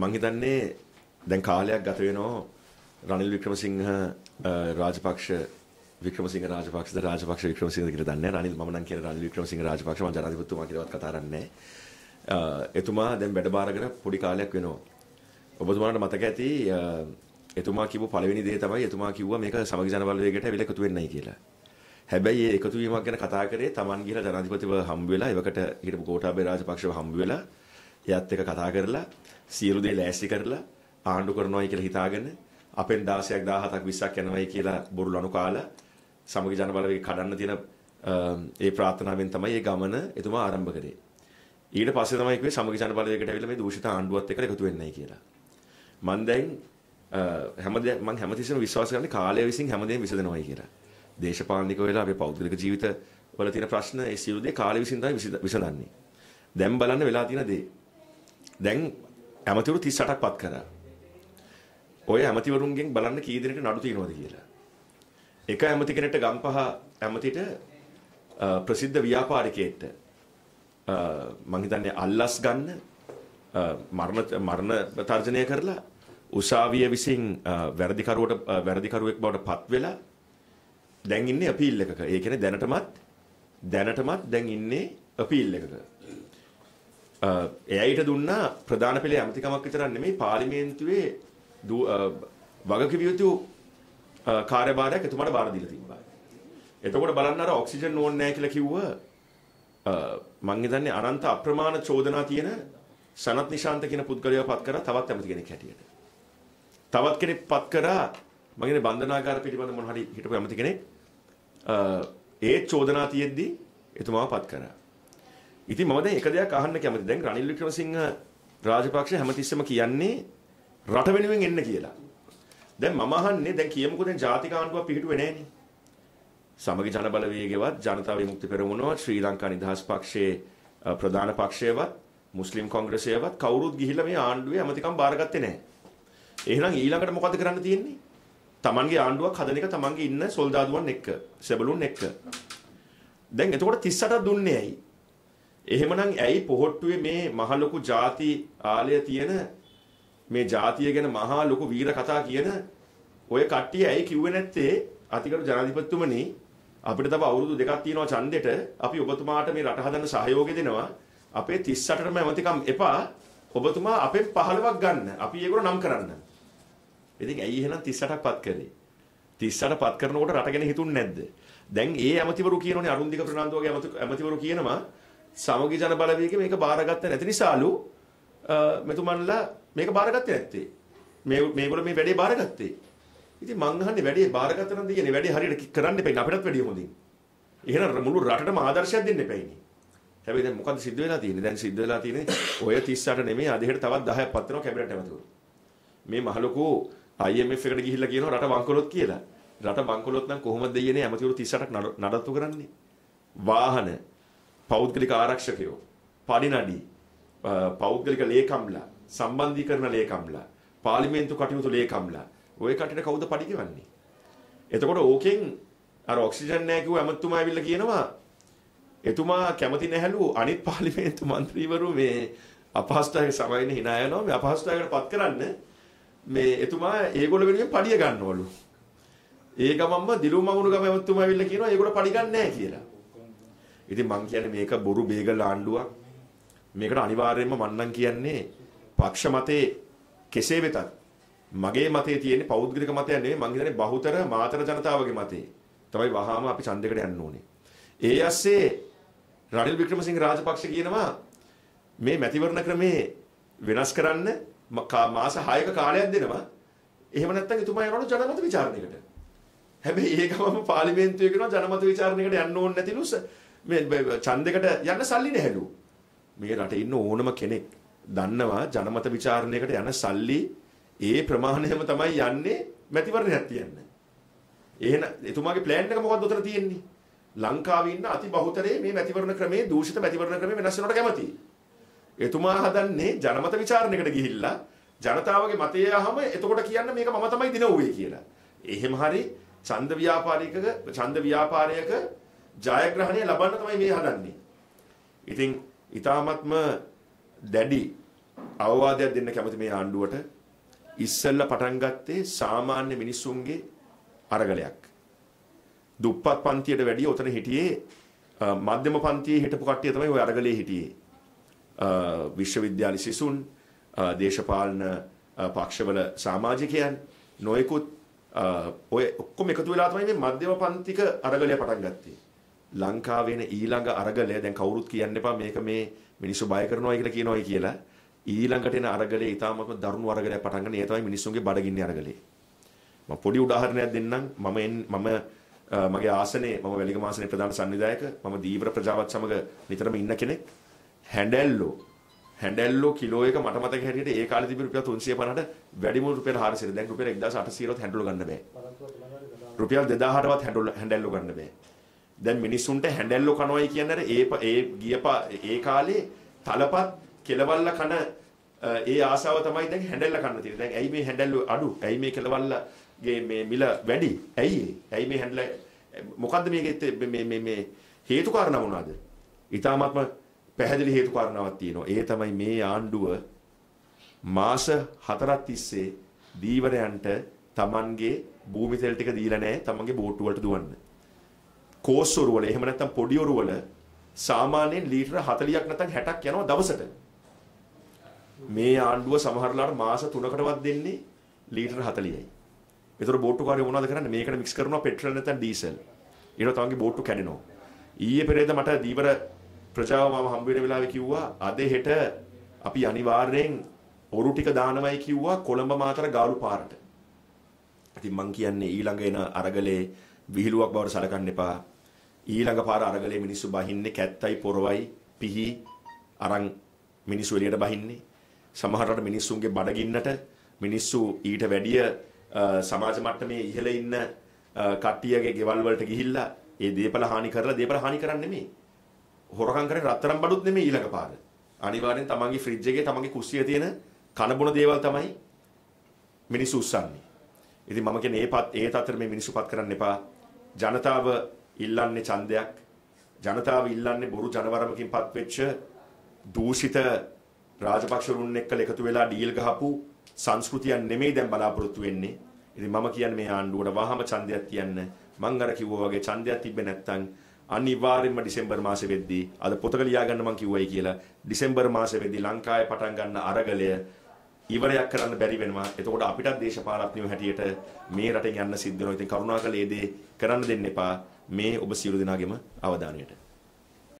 මං හිතන්නේ දැන් කාලයක් ගත වෙනවා රනිල් වික්‍රමසිංහ රාජපක්ෂ වික්‍රමසිංහ රාජපක්ෂද රාජපක්ෂ වික්‍රමසිංහද කියලා දන්නේ නැහැ. රනිල් මම නම් කියන රනිල් වික්‍රමසිංහ රාජපක්ෂ මම ජනාධිපතිතුමා කියලාවත් කතා කරන්නේ නැහැ. එතුමා දැන් වැඩ බාරගෙන පොඩි කාලයක් වෙනවා. ඔබතුමාට මතක ඇති එතුමා කිව්ව පළවෙනි දේ තමයි එතුමා කිව්වා මේක සමගි ජන බලවේගයට ඇවිල්ලා එකතු වෙන්නයි කියලා. හැබැයි ඒ එකතු වීමක් ගැන කතා කරේ Taman ගිහලා ජනාධිපතිව හම්බ වෙලා එවකට හිටපු ගෝඨාභය රාජපක්ෂව හම්බ වෙලා එයත් එක්ක කතා කරලා සියලු දේ ලෑස්ති කරලා ආණ්ඩු කරනවායි කියලා හිතාගෙන අපෙන් 16ක් 17ක් 20ක් යනවායි කියලා බොරු ලනු කාලා සමගි ජන බලවේගය කඩන්න තියෙන ඒ ප්‍රාර්ථනාවෙන් තමයි මේ ගමන එතුමා ආරම්භ කරේ. ඊට පස්සේ තමයි කිව්වේ සමගි ජන බලවේගයට ඇවිල්ලා මේ දූෂිත ආණ්ඩුවත් එක්ක එකතු වෙන්නයි කියලා. මම දැන් හැමදේ මම හැමතිස්සෙම විශ්වාස කරන්නේ කාලය විසින් හැමදේම විසඳනවායි කියලා. දේශපාලනික වෙලා අපේ පෞද්ගලික ජීවිත වල තියෙන ප්‍රශ්න ඒ සියලු දේ කාලය විසින් තමයි විසඳන්නේ. දැන් බලන්න වෙලා තියෙන දේ. දැන් ඇමතිවරු 38ක් පත් කරා. ඔය ඇමතිවරුන්ගෙන් බලන්න කී දෙනෙක්ට නඩු තියෙනවද කියලා. එක ඇමති කෙනෙක්ට ගම්පහ ඇමතිට ප්‍රසිද්ධ ව්‍යාපාරිකයෙක්ට මං හිතන්නේ අල්ලස් ගන්න මරණ මරණ තර්ජනය කරලා උසාවිය විසින් වැරදිකරුවට වැරදිකරුවෙක් බවට පත් වෙලා දැන් ඉන්නේ අපීල් එකක. ඒ කියන්නේ දැනටමත් දැනටමත් දැන් ඉන්නේ අපීල් එකක. එයයිට දුන්නා ප්‍රධාන පෙළේ ඇමතිකමක් විතරක් නෙමෙයි පාර්ලිමේන්තුවේ වගකිව යුතු කාර්යභාරයක් එතුමාට බාර දීලා තිබ්බා. එතකොට බලන්න අර ඔක්සිජන් ඕනේ නැහැ කියලා කිව්ව මං හිතන්නේ අනන්ත අප්‍රමාණ චෝදනා තියෙන සනත් නිශාන්ත කියන පුද්ගලයාව පත් කරා තවත් ඇමති කෙනෙක් හැටියට. තවත් කෙනෙක් පත් කරා මං හිතන්නේ බන්ධනාගාර පිළිබඳ මොන හරි හිටපු ඇමති කෙනෙක් ඒ චෝදනා තියෙද්දි එතුමාව පත් කරා. ඉතින් මම දැන් එක දෙයක් අහන්න කැමතියි. දැන් රනිල් වික්‍රමසිංහ රාජපක්ෂ හැමතිස්සෙම කියන්නේ රට වෙනුවෙන් එන්න කියලා. දැන් මම අහන්නේ දැන් කියමුකෝ දැන් ජාතික ආණ්ඩුවක් පිහිටුවේ නැහනේ. සමගි ජන බලවේගයවත් ජනතා විමුක්ති පෙරමුණවත් ශ්‍රී ලංකා නිදහස් පක්ෂයේ ප්‍රධාන පක්ෂයවත් මුස්ලිම් කොංග්‍රසයවත් කවුරුත් ගිහිල්ලා මේ ආණ්ඩුවේ ඇමතිකම් බාරගත්තේ නැහැ. එහෙනම් ඊළඟට මොකද කරන්න තියෙන්නේ? Tamanගේ ආණ්ඩුවක් හදන එක Tamanගේ ඉන්න සොල්දාදුවන් එක්ක, සෙබළුන් එක්ක. දැන් එතකොට 38ක් දුන්නේ ඇයි? එහෙමනම් ඇයි පොහොට්ටුවේ මේ මහ ලොකු ಜಾති ආලය තියෙන මේ ಜಾතිය ගැන මහා ලොකු වීර කතා කියන ඔය කට්ටිය ඇයි කිව්වේ නැත්තේ? අතිගරු ජනාධිපතිතුමනි අපිට තව අවුරුදු දෙකක් තියෙනවා ඡන්දෙට. අපි ඔබතුමාට මේ රට හදන්න සහයෝගය දෙනවා. අපේ 38ටම ඇමතිකම් එපා. ඔබතුමා අපෙන් 15ක් ගන්න. අපි ඒගොල්ලෝ නම් කරන්න. ඉතින් ඇයි එහෙනම් 38ක් පත් කරේ? 38 පත් කරනකොට රට ගැන හිතුන්නේ නැද්ද? දැන් ඒ ඇමතිවරු කියනෝනේ අරුන්දික ප්‍රනාන්දු වගේ ඇමතිවරු කියනවා සමගි ජන බලවේගය මේක බාරගත්තේ නැති නිසාලු මෙතුමන්ලා මේක බාරගත්තේ නැත්තේ. මේ මේගොල්ලෝ මේ වැඩේ බාරගත්තේ. ඉතින් මං අහන්නේ වැඩේ බාරගත්ත නම් දෙන්නේ වැඩේ හරියට කරන්න එපා අපිටත් වැඩිය හොඳින්. එහෙනම් මුළු රටටම ආදර්ශයක් දෙන්න එපයිනේ. හැබැයි දැන් මොකද්ද සිද්ධ වෙලා තියෙන්නේ? දැන් සිද්ධ වෙලා තියෙන්නේ ඔය 38 නෙමෙයි අදහෙට තවත් 10ක් පත් වෙනවා කැබිනට් ඇමතිවරු. මේ මහලොකු IMF එකට ගිහිල්ලා කියනවා රට වංකොලොත් කියලා. රට වංකොලොත් නම් කොහොමද දෙයනේ ඇමතිවරු 38ක් නඩත්තු කරන්නේ? වාහන, පෞද්ගලික ආරක්ෂකයෝ පරිණඩි පෞද්ගලික ලේකම්ලා සම්බන්ධීකරණ ලේකම්ලා පාර්ලිමේන්තු කටයුතු ලේකම්ලා ওই කටට කවුද පඩි ගෙවන්නේ? එතකොට ඕකෙන් අර ඔක්සිජන් නැහැ කිව්ව ඇමතුමා ඇවිල්ලා කියනවා එතුමා කැමති නැහැලු අනිත් පාර්ලිමේන්තු മന്ത്രിවරු මේ අපහසුතාවයේ සමයින hina යනවා මේ අපහසුතාවයකට පත් කරන්න. මේ එතුමා ඒගොල්ලෝ වෙනුවෙන් පඩිය ගන්නවලු. ඒ ගමම්ම දිලුමගුණු ගම ඇමතුමා ඇවිල්ලා කියනවා ඒගොල්ලෝ පඩි ගන්නෑ කියලා. ඉතින් මං කියන්නේ මේක බොරු බේගල් ආණ්ඩුවක් මේකට අනිවාර්යයෙන්ම මන්නම් කියන්නේ පක්ෂ මතේ කෙසේ වෙතත් මගේ මතේ තියෙන පෞද්ගලික මතයක් නෙවෙයි මං හිතන්නේ බහුතර මාතර ජනතාවගේ මතේ. තමයි වහාම අපි ඡන්දයකට යන්න ඕනේ. ඒ ඇස්සේ රනිල් වික්‍රමසිංහ රාජපක්ෂ කියනවා මේ මැතිවරණ ක්‍රමේ වෙනස් කරන්න මාස 6ක කාලයක් දෙනවා. එහෙම නැත්නම් එතුමා යනවලු ජනමත විචාරණයකට. හැබැයි ඒ ගමම පාර්ලිමේන්තුවේ කරනවා ජනමත විචාරණයකට යන්න ඕනේ නැතිලු මේ ඡන්දයකට යන්න සල්ලි නැහැලු. මේ රටේ ඉන්න ඕනම කෙනෙක් දන්නවා ජනමත ਵਿਚාරණයකට යන සල්ලි ඒ ප්‍රමාණයම තමයි යන්නේ මැතිවරණයක් තියන්න. එහෙනම් එතුමාගේ plan එක මොකක්ද උතර තියෙන්නේ? ලංකාවේ ඉන්න අති බහුතරයේ මේ මැතිවරණ ක්‍රමේ දූෂිත මැතිවරණ ක්‍රමේ වෙනස් වෙනවට කැමතියි. එතුමා හදන්නේ ජනමත ਵਿਚාරණයකට ගිහිල්ලා ජනතාවගේ මතය අහම එතකොට කියන්න මේක මම තමයි දිනුවේ කියලා. එහෙම හරි ඡන්ද ව්‍යාපාරිකක ඡන්ද ව්‍යාපාරයක ජයග්‍රහණය ලබන්න තමයි මේ හදන්නේ. ඉතින් ඊ타මත්ම දැඩි අවවාදයක් දෙන්න කැමති මේ ආණ්ඩුවට ඉස්සෙල්ලා පටන් ගත්තේ සාමාන්‍ය මිනිසුන්ගේ අරගලයක්. දුප්පත් පන්තියට වැඩිය උතන හිටියේ මධ්‍යම පන්තියේ හිටපු කට්ටිය තමයි ওই අරගලේ හිටියේ. විශ්වවිද්‍යාල සිසුන්, දේශපාලන පක්ෂවල සමාජිකයන් නොයෙකුත් ඔය ඔක්කොම එකතු වෙලා තමයි මේ මධ්‍යම පන්තික අරගලය පටන් ගත්තේ. ලංකාවේ ඊළඟ අරගලය දැන් කවුරුත් කියන්න එපා මේක මේ මිනිස්සු බය කරනවා කියලා කියනවායි කියලා. ඊළඟට එන අරගලේ ඊටාමත්ම දරුණු අරගලයක් පටන් ගන්න. ඒ තමයි මිනිස්සුන්ගේ බඩගින්නේ අරගලේ. මම පොඩි උදාහරණයක් දෙන්නම්. මම මම මගේ ආසනේ මම වැලිගම ආසනේ ප්‍රධාන සංවිධායක මම දීව්‍ර ප්‍රජාවත් සමග නිතරම ඉන්න කෙනෙක්. හැඬැල්ලෝ හැඬැල්ලෝ කිලෝ එක මට මතක හැටියට ඒ කාලේ තිබි රුපියල් 350ට වැඩිම රුපියල් 400 දැන් රුපියල් 1800වත් හැඬැල්ලෝ ගන්න බෑ. රුපියල් 2000ටවත් හැඬැල්ලෝ ගන්න බෑ. දැන් මිනිස්සුන්ට හැඬැල්ලෝ කනවයි කියන්නේ ඒ ඒ ගිය ඒ කාලේ තලපත් කෙලවල්ල කන ඒ ආසාව තමයි දැන් හැඬැල්ල කන්න තියෙන්නේ. දැන් ඇයි මේ හැඬැල්ල අඩු? ඇයි මේ කෙලවල්ලගේ මේ මිල වැඩි? ඇයි ඇයි මේ හැඬැල්ල මොකද්ද මේකේ මේ මේ මේ හේතු කාරණා මොනවාද? ඊටාත්ම පැහැදිලි හේතු කාරණාවක් තියෙනවා. ඒ තමයි මේ ආණ්ඩුව මාස 4ක් තිස්සේ දීවරයන්ට Tamanගේ භූමි තෙල් ටික දීලා නැහැ. Tamanගේ බෝට්ටු වලට දුවන්න. කෝස්සොරු වල එහෙම නැත්නම් පොඩි ඔරු වල සාමාන්‍යයෙන් ලීටර 40ක් නැත්නම් 60ක් යනවා දවසට. මේ ආණ්ඩුව සමහරලාට මාස 3කටවත් දෙන්නේ ලීටර 40යි. ඒතර බෝට්ටුකාරයෝ මොනවද කරන්නේ? මේකට මික්ස් කරනවා පෙට්‍රල් නැත්නම් ඩීසල්. ඊට තමන්ගේ බෝට්ටු කැඩෙනවා. ඊයේ පෙරේද මට දීවර ප්‍රජාව මම හම්බ වෙන වෙලාවේ කිව්වා අද හෙට අපි අනිවාර්යෙන් ඔරු ටික දානවයි කිව්වා කොළඹ මාතර ගාලු පාරට. ඉතින් මං කියන්නේ ඊළඟ එන අරගලේ විහිළුවක් බවට සලකන්න එපා. ඊළඟ පාර අරගලේ මිනිස්සු බහින්නේ කැත්තයි පොරවයි පිහි අරන් මිනිස්සු එළියට බහින්නේ. සමහරවිට මිනිස්සුන්ගේ බඩගින්නට මිනිස්සු ඊට වැඩිය සමාජ මට්ටමේ ඉහළ ඉන්න කට්ටියගේ ගෙවල් වලට ගිහිල්ලා ඒ දීපල හානි කරලා දීපල හානි කරන්නේ නෙමෙයි. හොරකම් කරේ රත්තරන් බඩුත් නෙමෙයි ඊළඟ පාර. අනිවාර්යෙන් තමන්ගේ ෆ්‍රිජ් එකේ තමන්ගේ කුස්සියේ තියෙන කන බොන දේවල් තමයි මිනිස්සු උස්සන්නේ. ඉතින් මම කියන්නේ ඒපත් ඒ තත්තර මේ මිනිස්සුපත් කරන්න එපා. ජනතාව ඉල්ලන්නේ ඡන්දයක්. ජනතාව ඉල්ලන්නේ බොරු ජනවරමකින්පත් වෙච්ච දූෂිත රාජපක්ෂරුන් එක්කලා එකතු වෙලා ඩීල් ගහපු සංස්කෘතියක් නෙමෙයි දැන් බලාපොරොත්තු වෙන්නේ. ඉතින් මම කියන්නේ මේ ආණ්ඩුවට වහම ඡන්දයක් තියන්න. මං අර කිව්වා වගේ ඡන්දයක් තිබ්බේ නැත්නම් අනිවාර්යෙන්ම ඩිසෙම්බර් මාසෙ වෙද්දී අද පොතක ලියා ගන්න මං කිව්වයි කියලා ඩිසෙම්බර් මාසෙ වෙද්දී ලංකාවේ පටන් ගන්න අරගලය ඉවරයක් කරන්න බැරි වෙනවා. එතකොට අපිටත් දේශපාලඥයෝ හැටියට මේ රටෙන් යන්න සිද්ධ වෙනවා. ඉතින් කරුණාකර මේ දේ කරන්න දෙන්න එපා. මේ ඔබ සියලු දෙනාගේම අවධානයට.